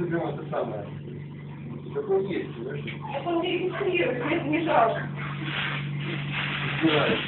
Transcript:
себе это самое. Так он есть, понимаешь? Так он не регистрирует, мне не жалко. Знаешь.